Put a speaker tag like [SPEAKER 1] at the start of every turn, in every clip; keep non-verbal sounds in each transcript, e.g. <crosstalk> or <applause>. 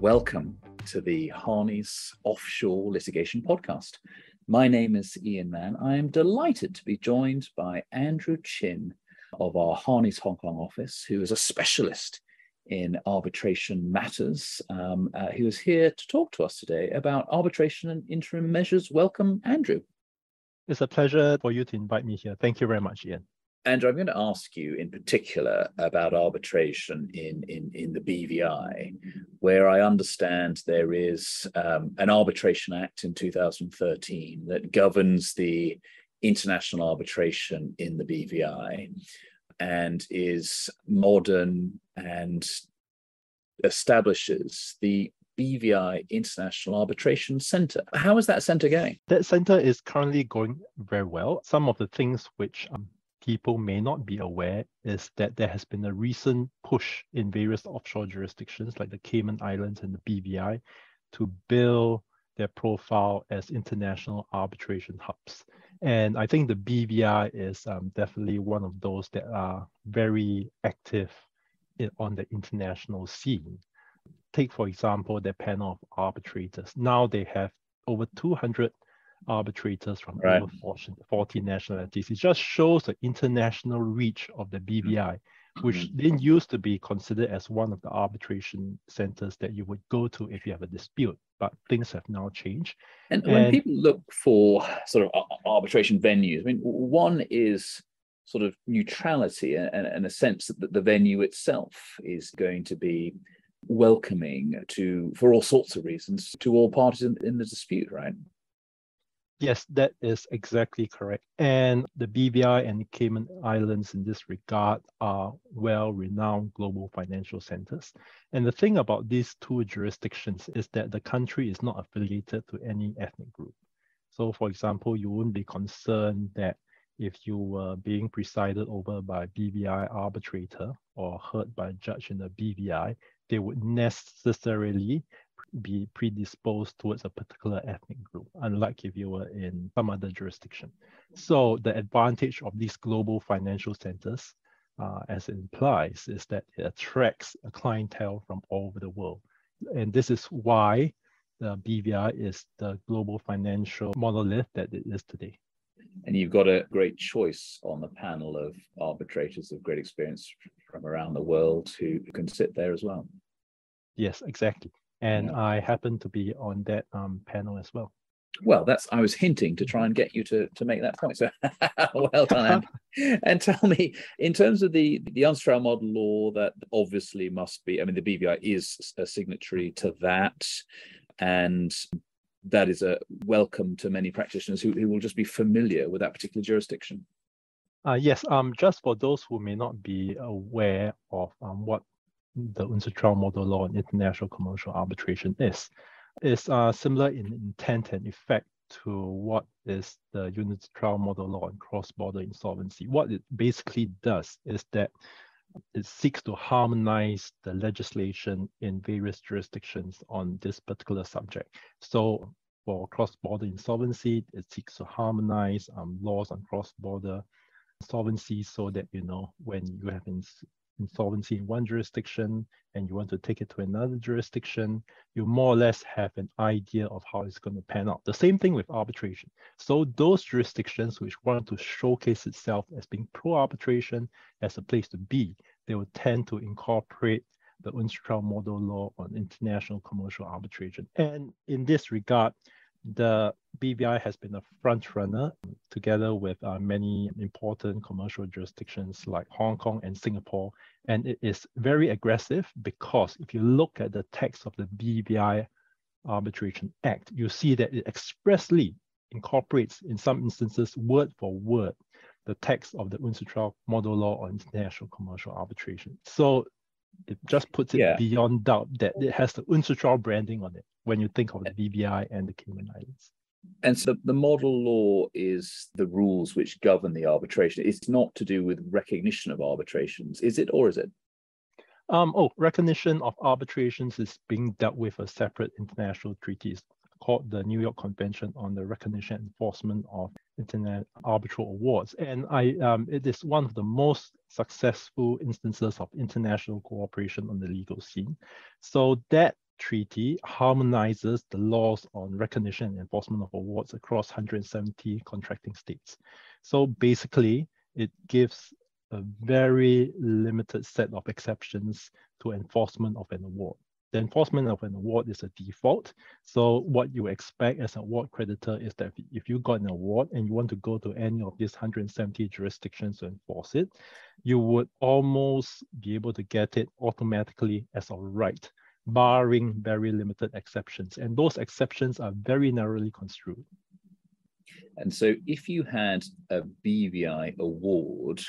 [SPEAKER 1] Welcome to the Harneys Offshore Litigation Podcast. My name is Ian Mann. I am delighted to be joined by Andrew Chin of our Harneys Hong Kong office, who is a specialist in arbitration matters. Um, uh, he was here to talk to us today about arbitration and interim measures. Welcome, Andrew.
[SPEAKER 2] It's a pleasure for you to invite me here. Thank you very much, Ian.
[SPEAKER 1] Andrew, I'm going to ask you in particular about arbitration in, in, in the BVI, where I understand there is um, an Arbitration Act in 2013 that governs the international arbitration in the BVI and is modern and establishes the BVI International Arbitration Center. How is that center going?
[SPEAKER 2] That center is currently going very well. Some of the things which um, people may not be aware is that there has been a recent push in various offshore jurisdictions like the Cayman Islands and the BVI to build their profile as international arbitration hubs. And I think the BVI is um, definitely one of those that are very active in, on the international scene. Take, for example, the panel of arbitrators. Now they have over 200 arbitrators from right. over 40, 40 nationalities. It just shows the international reach of the BVI, mm-hmm. which mm-hmm. didn't used to be considered as one of the arbitration centers that you would go to if you have a dispute. But things have now changed.
[SPEAKER 1] And, and when people look for sort of arbitration venues, I mean, one is sort of neutrality and, and a sense that the venue itself is going to be welcoming to for all sorts of reasons to all parties in, in the dispute right
[SPEAKER 2] Yes, that is exactly correct. And the BVI and the Cayman Islands in this regard are well-renowned global financial centers. And the thing about these two jurisdictions is that the country is not affiliated to any ethnic group. So for example, you wouldn't be concerned that if you were being presided over by BVI arbitrator or heard by a judge in the BVI, they would necessarily be predisposed towards a particular ethnic group, unlike if you were in some other jurisdiction. So the advantage of these global financial centers, uh, as it implies, is that it attracts a clientele from all over the world. And this is why the BVI is the global financial monolith that it is today.
[SPEAKER 1] And you've got a great choice on the panel of arbitrators of great experience from around the world who can sit there as well.
[SPEAKER 2] Yes, exactly and yeah. I happen to be on that um, panel as well.
[SPEAKER 1] Well, that's I was hinting to try and get you to to make that point. So <laughs> well done, Andy. <laughs> and tell me, in terms of the the UNCITRAL model law, that obviously must be. I mean, the BVI is a signatory to that, and that is a welcome to many practitioners who, who will just be familiar with that particular jurisdiction.
[SPEAKER 2] Uh, yes, um, just for those who may not be aware of um, what the UNCITRAL model law on international commercial arbitration is. It's uh, similar in intent and effect to what is the UNCITRAL model law on cross-border insolvency. What it basically does is that it seeks to harmonize the legislation in various jurisdictions on this particular subject. So for cross-border insolvency, it seeks to harmonize um, laws on cross-border insolvency so that you know when you have insolvency in one jurisdiction and you want to take it to another jurisdiction, you more or less have an idea of how it's going to pan out. The same thing with arbitration. So those jurisdictions which want to showcase itself as being pro-arbitration as a place to be, they will tend to incorporate the UNCITRAL model law on international commercial arbitration. And in this regard, the BVI has been a front runner together with uh, many important commercial jurisdictions like Hong Kong and Singapore. And it is very aggressive because if you look at the text of the BVI Arbitration Act, you see that it expressly incorporates, in some instances, word for word, the text of the UNCITRAL model law on international commercial arbitration. So it just puts it yeah. beyond doubt that it has the UNCITRAL branding on it when you think of the BVI and the Cayman Islands.
[SPEAKER 1] And so the model law is the rules which govern the arbitration. It's not to do with recognition of arbitrations, is it, or is it?
[SPEAKER 2] Um, oh, recognition of arbitrations is being dealt with a separate international treaties called the New York Convention on the Recognition and Enforcement of Internet Arbitral Awards. And I, um, it is one of the most successful instances of international cooperation on the legal scene. So that treaty harmonizes the laws on recognition and enforcement of awards across 170 contracting states. So basically, it gives a very limited set of exceptions to enforcement of an award. The enforcement of an award is a default. So what you expect as an award creditor is that if you got an award and you want to go to any of these 170 jurisdictions to enforce it, you would almost be able to get it automatically as a right, barring very limited exceptions. And those exceptions are very narrowly construed.
[SPEAKER 1] And so if you had a BVI award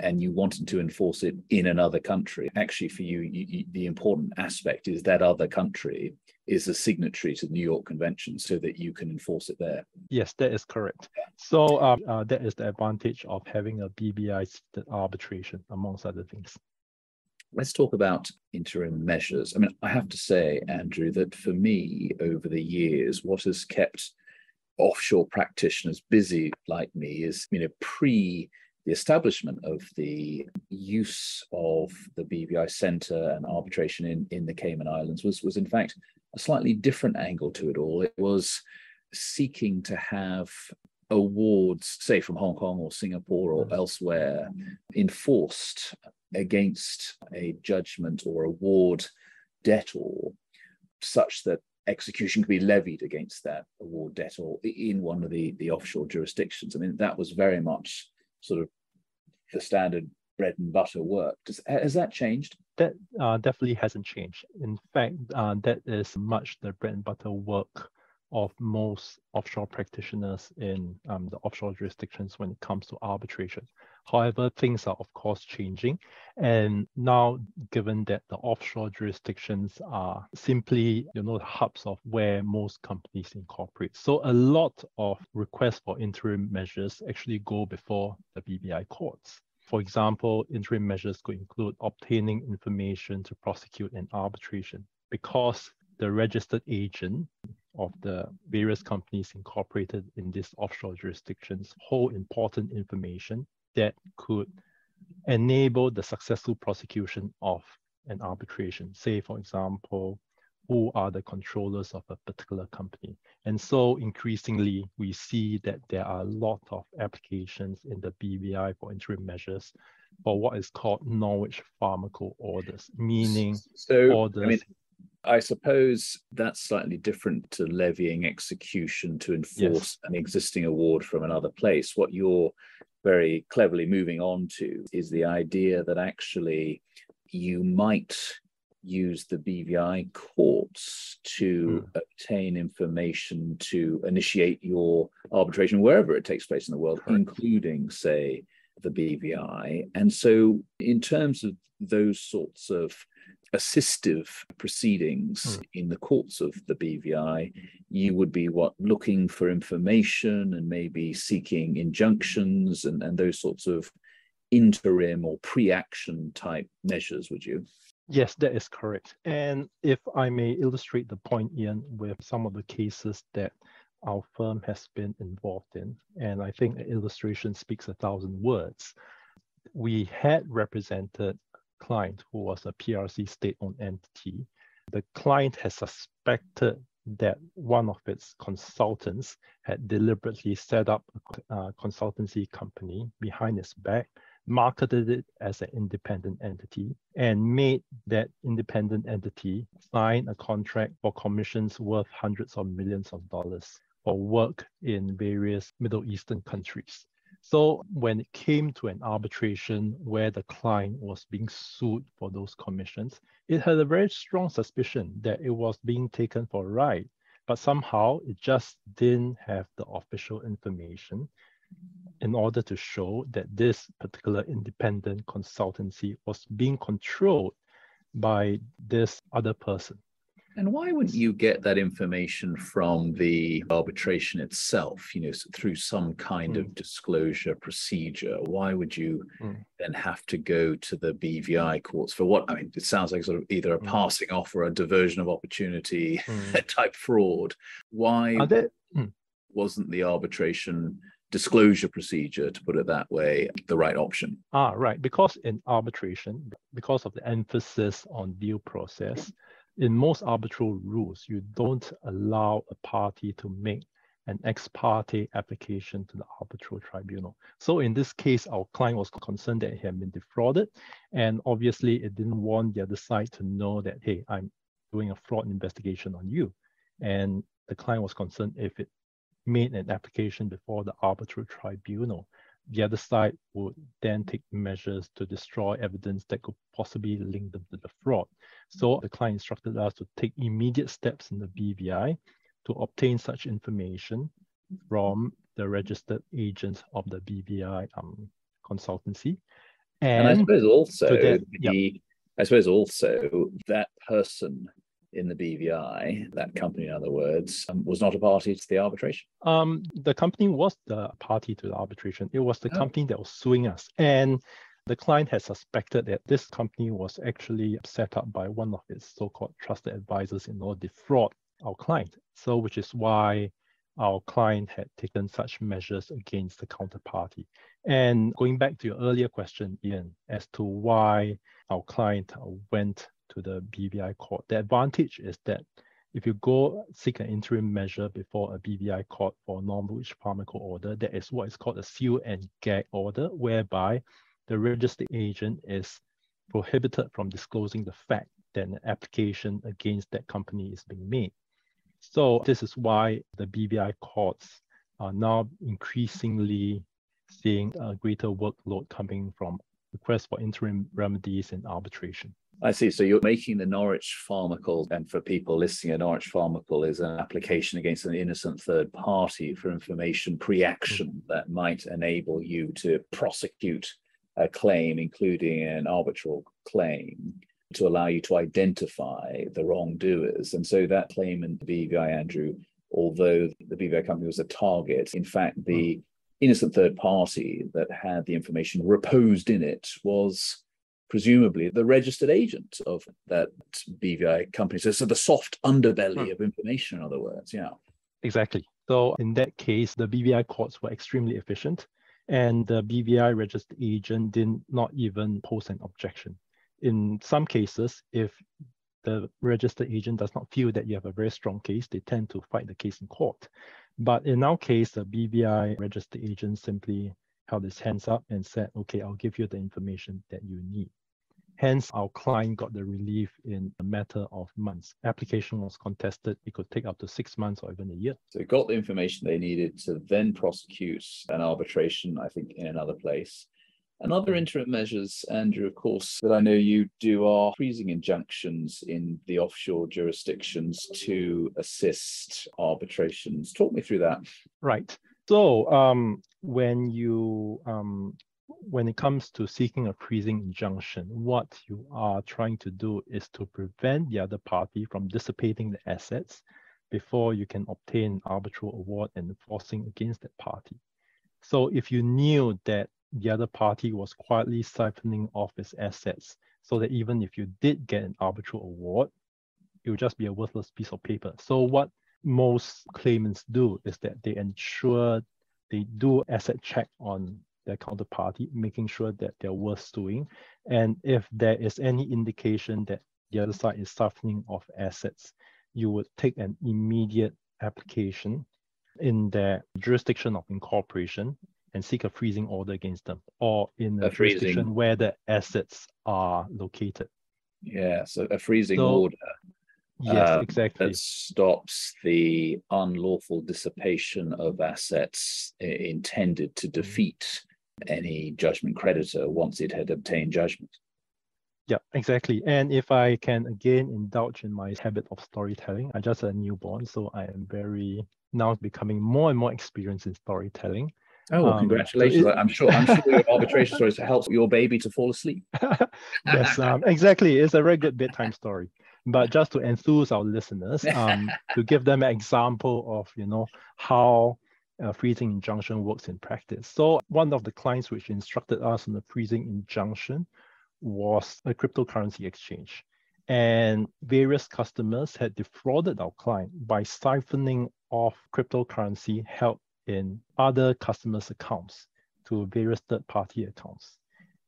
[SPEAKER 1] and you wanted to enforce it in another country, actually for you, you, the important aspect is that other country is a signatory to the New York Convention so that you can enforce it there.
[SPEAKER 2] Yes, that is correct. So um, uh, that is the advantage of having a BVI arbitration, amongst other things.
[SPEAKER 1] Let's talk about interim measures. I mean, I have to say, Andrew, that for me over the years, what has kept offshore practitioners busy like me is, you know, pre the establishment of the use of the BVI Centre and arbitration in, in the Cayman Islands was, was, in fact, a slightly different angle to it all. It was seeking to have awards, say from Hong Kong or Singapore or mm. elsewhere, enforced against a judgment or award debtor such that execution could be levied against that award debtor in one of the, the offshore jurisdictions. I mean, that was very much sort of the standard bread and butter work. Does, has that changed?
[SPEAKER 2] That uh, definitely hasn't changed. In fact, uh, that is much the bread and butter work of most offshore practitioners in um, the offshore jurisdictions when it comes to arbitration. However, things are of course changing. And now, given that the offshore jurisdictions are simply, you know, the hubs of where most companies incorporate. So a lot of requests for interim measures actually go before the BVI courts. For example, interim measures could include obtaining information to prosecute an arbitration because the registered agent of the various companies incorporated in these offshore jurisdictions hold important information that could enable the successful prosecution of an arbitration. Say, for example, who are the controllers of a particular company. And so increasingly, we see that there are a lot of applications in the BVI for interim measures for what is called Norwich Pharmacal orders, meaning
[SPEAKER 1] so,
[SPEAKER 2] orders. I mean,
[SPEAKER 1] I suppose that's slightly different to levying execution to enforce yes. an existing award from another place. What you're very cleverly moving on to is the idea that actually you might use the BVI courts to mm. obtain information to initiate your arbitration wherever it takes place in the world, Correct. including, say, the BVI. And so, in terms of those sorts of assistive proceedings mm. in the courts of the BVI, you would be what looking for information and maybe seeking injunctions and, and those sorts of interim or pre-action type measures, would you?
[SPEAKER 2] Yes, that is correct. And if I may illustrate the point, Ian, with some of the cases that our firm has been involved in, and I think illustration speaks a thousand words. We had represented a client who was a PRC state-owned entity, the client has suspected that one of its consultants had deliberately set up a uh, consultancy company behind its back, marketed it as an independent entity, and made that independent entity sign a contract for commissions worth hundreds of millions of dollars for work in various Middle Eastern countries. So when it came to an arbitration where the client was being sued for those commissions, it had a very strong suspicion that it was being taken for a ride, but somehow it just didn't have the official information in order to show that this particular independent consultancy was being controlled by this other person.
[SPEAKER 1] And why wouldn't you get that information from the arbitration itself, you know, through some kind mm. of disclosure procedure? Why would you mm. then have to go to the BVI courts for what? I mean, it sounds like sort of either a mm. passing off or a diversion of opportunity hmm. <laughs> type fraud. Why hmm. wasn't the arbitration disclosure procedure, to put it that way, the right option?
[SPEAKER 2] Ah, right. Because in arbitration, because of the emphasis on due process, in most arbitral rules, you don't allow a party to make an ex parte application to the arbitral tribunal. So in this case, our client was concerned that he had been defrauded. And obviously it didn't want the other side to know that, hey, I'm doing a fraud investigation on you. And the client was concerned if it made an application before the arbitral tribunal, the other side would then take measures to destroy evidence that could possibly link them to the fraud. So the client instructed us to take immediate steps in the BVI to obtain such information from the registered agents of the BVI um, consultancy.
[SPEAKER 1] And, and I suppose also the, yep. I suppose also that person in the BVI, that company, in other words, um, was not a party to the arbitration?
[SPEAKER 2] Um, the company was the party to the arbitration. It was the oh. company that was suing us. And the client had suspected that this company was actually set up by one of its so-called trusted advisors in order to defraud our client. So, which is why our client had taken such measures against the counterparty. And going back to your earlier question, Ian, as to why our client went to the BVI court. The advantage is that if you go seek an interim measure before a BVI court for a Norwich Pharmacal order, that is what is called a seal and gag order, whereby the registered agent is prohibited from disclosing the fact that an application against that company is being made. So this is why the BVI courts are now increasingly seeing a greater workload coming from requests for interim remedies and arbitration.
[SPEAKER 1] I see. So you're making the Norwich Pharmacal, and for people listening, a Norwich Pharmacal is an application against an innocent third party for information pre-action mm-hmm. that might enable you to prosecute a claim, including an arbitral claim, to allow you to identify the wrongdoers. And so that claim in the BVI, Andrew, although the BVI company was a target, in fact, the mm. innocent third party that had the information reposed in it was presumably the registered agent of that BVI company. So, so the soft underbelly hmm. of information, in other words, yeah.
[SPEAKER 2] Exactly. So in that case, the BVI courts were extremely efficient and the BVI registered agent did not even pose an objection. In some cases, if the registered agent does not feel that you have a very strong case, they tend to fight the case in court. But in our case, the BVI registered agent simply held his hands up and said, okay, I'll give you the information that you need. Hence, our client got the relief in a matter of months. Application was contested. It could take up to six months or even a year.
[SPEAKER 1] So it got the information they needed to then prosecute an arbitration, I think, in another place. And other interim measures, Andrew, of course, that I know you do are freezing injunctions in the offshore jurisdictions to assist arbitrations. Talk me through that.
[SPEAKER 2] Right. So um, when you um, when it comes to seeking a freezing injunction, what you are trying to do is to prevent the other party from dissipating the assets before you can obtain an arbitral award and enforcing against that party. So if you knew that the other party was quietly siphoning off its assets so that even if you did get an arbitral award, it would just be a worthless piece of paper. So what most claimants do is that they ensure they do asset check on their counterparty, making sure that they're worth doing. And if there is any indication that the other side is suffering of assets, you would take an immediate application in their jurisdiction of incorporation and seek a freezing order against them, or in a, a jurisdiction freezing. where the assets are located.
[SPEAKER 1] Yeah, so a freezing so, order.
[SPEAKER 2] Yes, uh, exactly.
[SPEAKER 1] That stops the unlawful dissipation of assets intended to mm-hmm. defeat any judgment creditor once it had obtained judgment.
[SPEAKER 2] Yeah, exactly. And if I can again indulge in my habit of storytelling, I'm just a newborn, so I am very now becoming more and more experienced in storytelling.
[SPEAKER 1] Oh, well, um, congratulations! It, I'm sure. I'm sure your <laughs> arbitration stories help your baby to fall asleep. <laughs>
[SPEAKER 2] yes, um, exactly. It's a very good bedtime story. But just to enthuse our listeners, um, to give them an example of you know how a freezing injunction works in practice. So one of the clients which instructed us on the freezing injunction was a cryptocurrency exchange. And various customers had defrauded our client by siphoning off cryptocurrency held in other customers' accounts to various third-party accounts.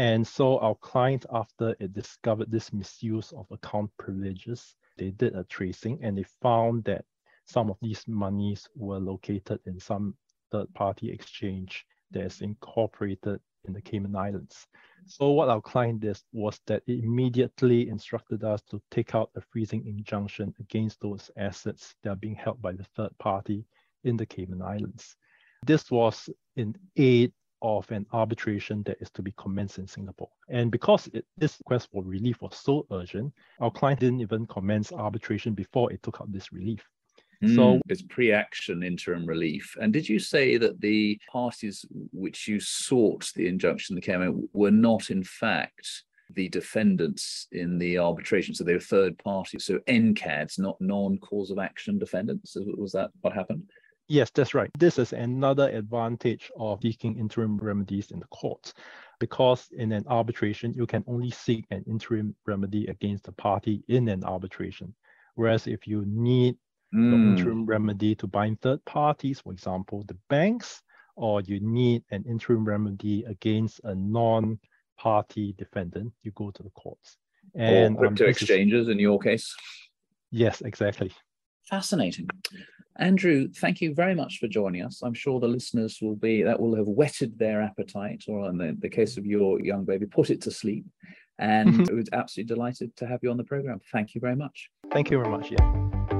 [SPEAKER 2] And so our client, after it discovered this misuse of account privileges, they did a tracing and they found that some of these monies were located in some third party exchange that is incorporated in the Cayman Islands. So what our client did was that it immediately instructed us to take out a freezing injunction against those assets that are being held by the third party in the Cayman Islands. This was in aid of an arbitration that is to be commenced in Singapore. And because it, this request for relief was so urgent, our client didn't even commence arbitration before it took out this relief.
[SPEAKER 1] Mm, so it's pre-action interim relief. And did you say that the parties which you sought the injunction that came out were not in fact the defendants in the arbitration? So they were third parties, so NCADs, not non-cause of action defendants. Was that what happened?
[SPEAKER 2] Yes, that's right. This is another advantage of seeking interim remedies in the courts because in an arbitration, you can only seek an interim remedy against the party in an arbitration. Whereas if you need mm. hmm. interim remedy to bind third parties, for example, the banks, or you need an interim remedy against a non-party defendant, you go to the courts.
[SPEAKER 1] And or crypto um, exchanges is, in your case.
[SPEAKER 2] Yes, exactly.
[SPEAKER 1] Fascinating. Andrew, thank you very much for joining us. I'm sure the listeners will be that will have whetted their appetite, or in the, the case of your young baby, put it to sleep. And <laughs> we're absolutely delighted to have you on the program. Thank you very much.
[SPEAKER 2] Thank you very much. Yeah.